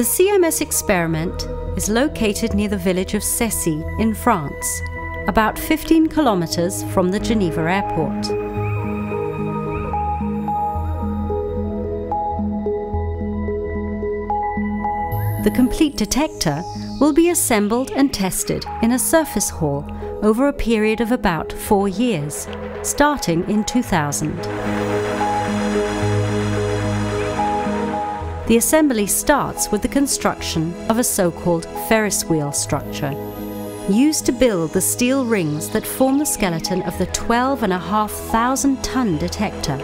The CMS experiment is located near the village of Cessy in France, about 15 kilometers from the Geneva airport. The complete detector will be assembled and tested in a surface hall over a period of about four years, starting in 2000. The assembly starts with the construction of a so-called Ferris wheel structure, used to build the steel rings that form the skeleton of the 12,500 ton detector.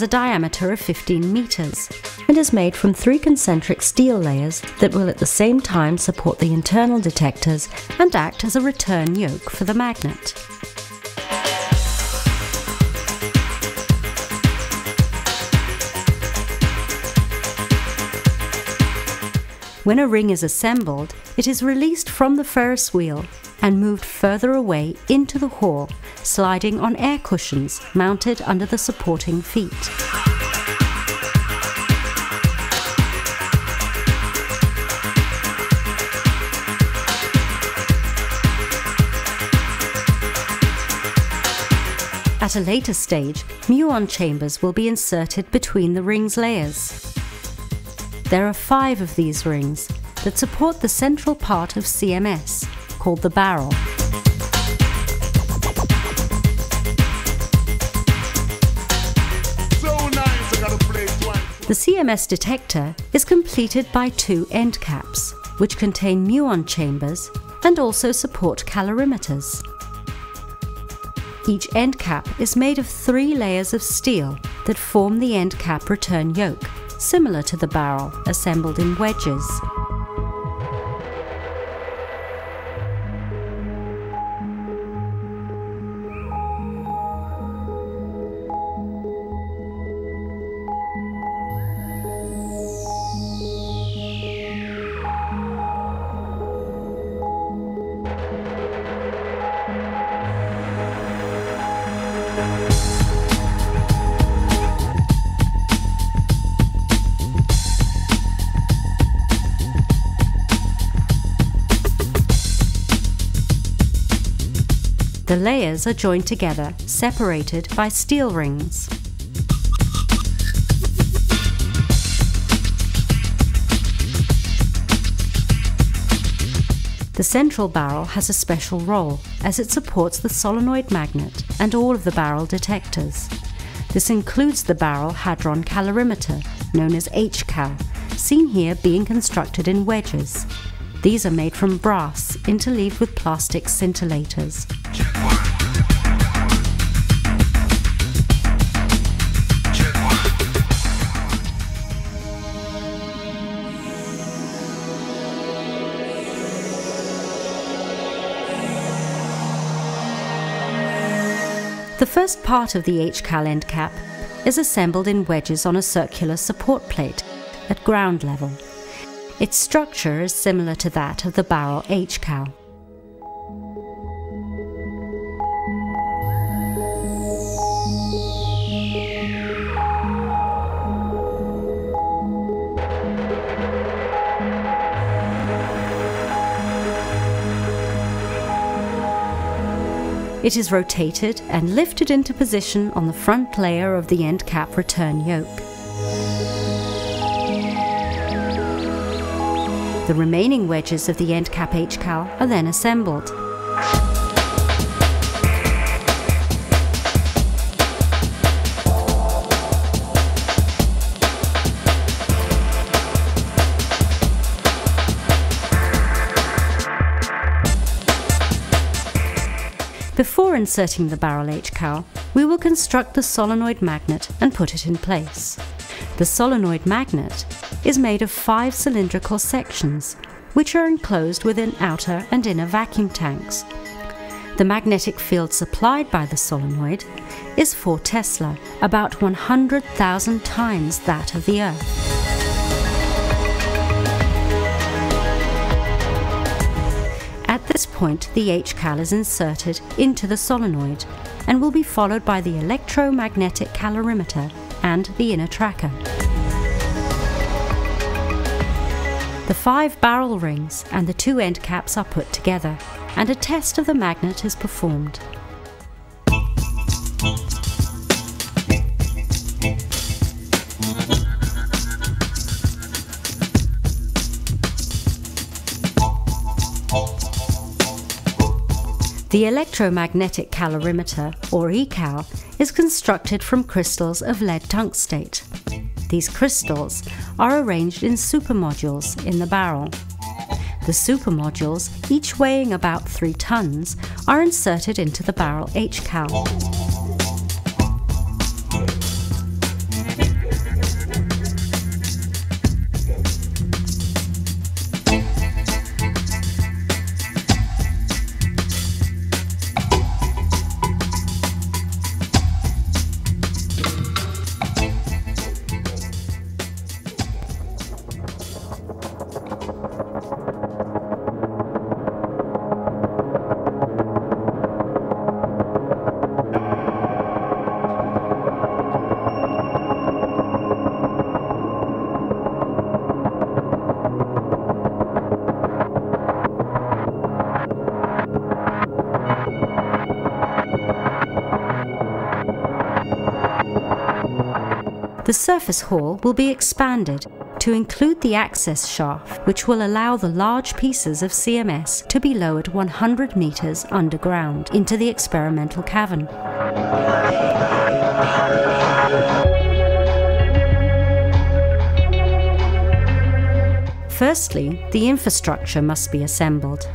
Has a diameter of 15 meters and is made from three concentric steel layers that will at the same time support the internal detectors and act as a return yoke for the magnet. When a ring is assembled, it is released from the Ferris wheel and moved further away into the hall, sliding on air cushions mounted under the supporting feet. At a later stage, muon chambers will be inserted between the ring's layers. There are five of these rings that support the central part of CMS, called the barrel. The CMS detector is completed by two end caps, which contain muon chambers and also support calorimeters. Each end cap is made of three layers of steel that form the end cap return yoke, similar to the barrel, assembled in wedges. The layers are joined together, separated by steel rings. The central barrel has a special role as it supports the solenoid magnet and all of the barrel detectors. This includes the barrel hadron calorimeter, known as HCAL, seen here being constructed in wedges. These are made from brass, interleaved with plastic scintillators. The first part of the HCAL end cap is assembled in wedges on a circular support plate at ground level. Its structure is similar to that of the barrel HCAL. It is rotated and lifted into position on the front layer of the end cap return yoke. The remaining wedges of the end cap HCAL are then assembled. Inserting the barrel HCAL, we will construct the solenoid magnet and put it in place. The solenoid magnet is made of five cylindrical sections, which are enclosed within outer and inner vacuum tanks. The magnetic field supplied by the solenoid is 4 Tesla, about 100,000 times that of the Earth. This point, the HCAL is inserted into the solenoid and will be followed by the electromagnetic calorimeter and the inner tracker. The five barrel rings and the two end caps are put together and a test of the magnet is performed. The electromagnetic calorimeter, or ECAL, is constructed from crystals of lead tungstate. These crystals are arranged in supermodules in the barrel. The supermodules, each weighing about 3 tons, are inserted into the barrel HCAL. The surface hall will be expanded to include the access shaft, which will allow the large pieces of CMS to be lowered 100 metres underground into the experimental cavern. Firstly, the infrastructure must be assembled.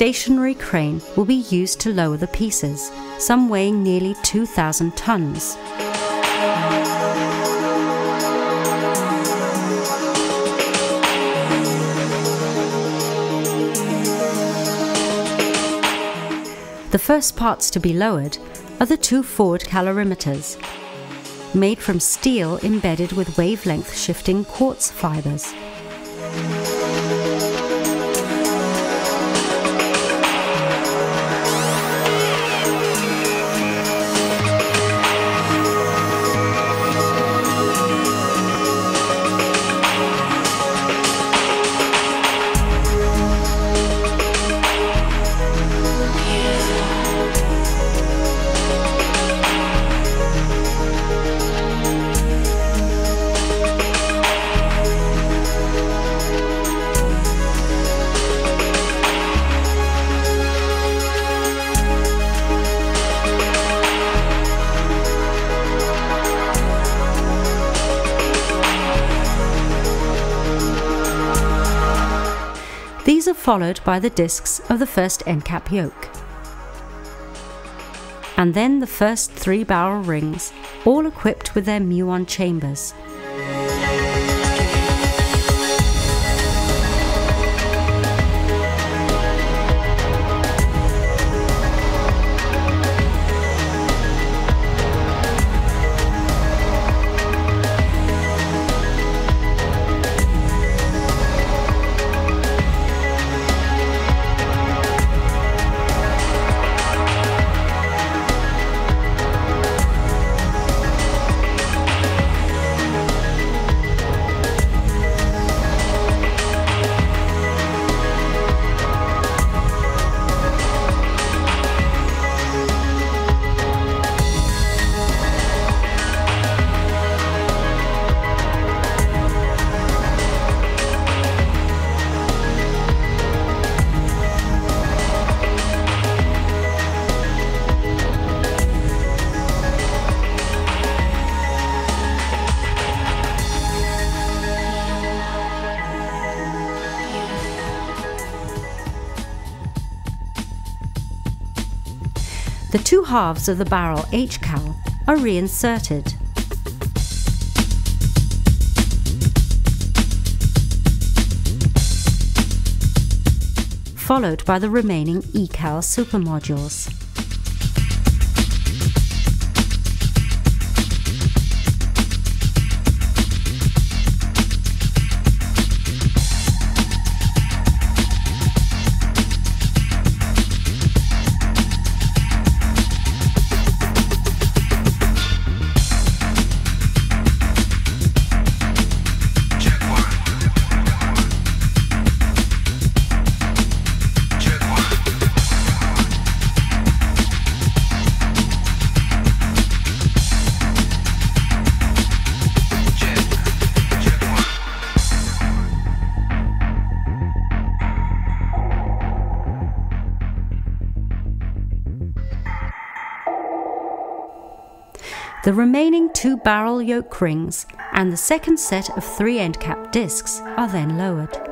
Stationary crane will be used to lower the pieces, some weighing nearly 2,000 tons. The first parts to be lowered are the two forward calorimeters, made from steel embedded with wavelength shifting quartz fibers. Followed by the discs of the first end cap yoke. And then the first three barrel rings, all equipped with their muon chambers. The two halves of the barrel HCAL are reinserted. followed by the remaining ECAL supermodules. The remaining two barrel yoke rings and the second set of three end cap discs are then lowered.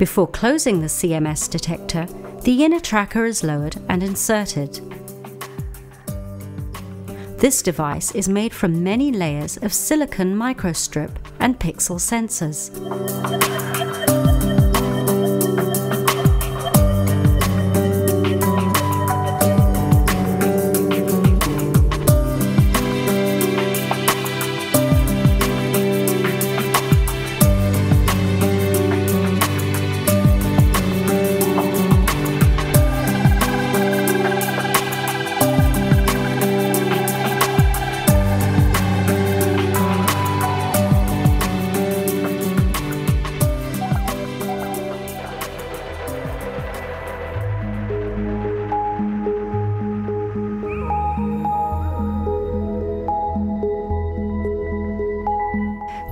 Before closing the CMS detector, the inner tracker is lowered and inserted. This device is made from many layers of silicon microstrip and pixel sensors.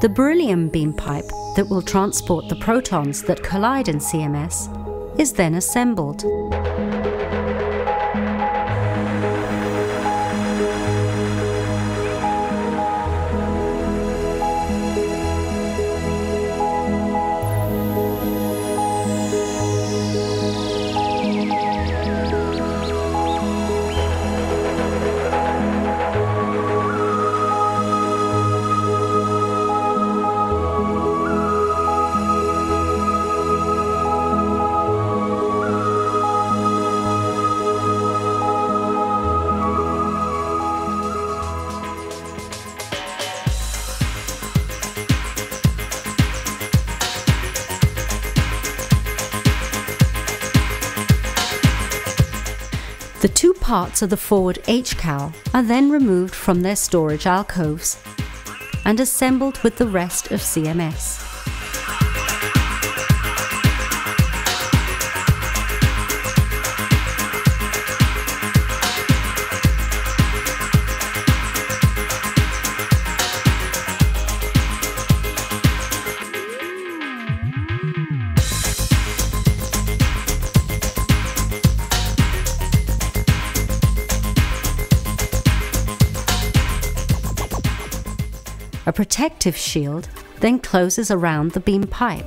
The beryllium beam pipe that will transport the protons that collide in CMS is then assembled. The two parts of the forward HCAL are then removed from their storage alcoves and assembled with the rest of CMS. A protective shield then closes around the beam pipe,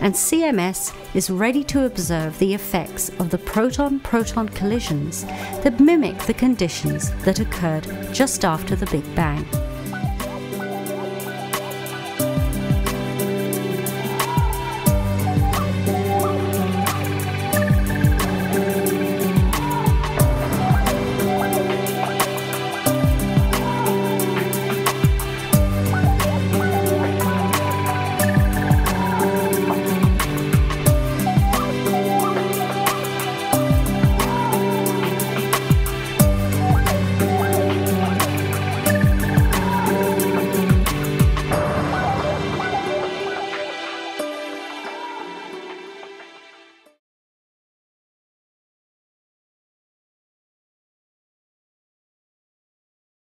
and CMS is ready to observe the effects of the proton proton collisions that mimic the conditions that occurred just after the Big Bang.